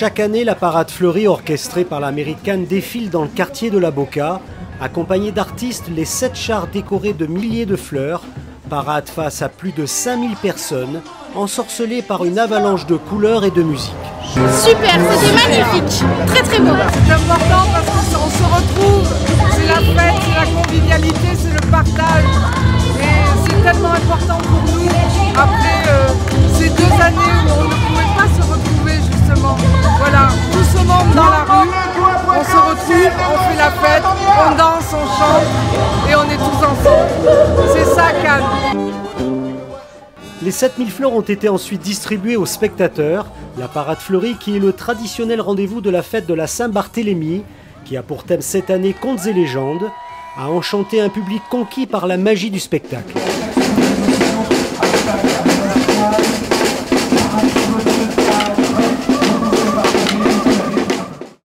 Chaque année, la parade fleurie orchestrée par l'américaine défile dans le quartier de la Boca, accompagnée d'artistes, les sept chars décorés de milliers de fleurs, parade face à plus de 5000 personnes, ensorcelées par une avalanche de couleurs et de musique. Super, c'était magnifique, très très beau. C'est important parce qu'on se retrouve, c'est la fête, c'est la convivialité, c'est le partage. Et c'est tellement important pour nous après et on est tous ensemble. C'est ça Cannes. Les 7000 fleurs ont été ensuite distribuées aux spectateurs. La parade fleurie qui est le traditionnel rendez-vous de la fête de la Saint-Barthélemy, qui a pour thème cette année contes et légendes, a enchanté un public conquis par la magie du spectacle.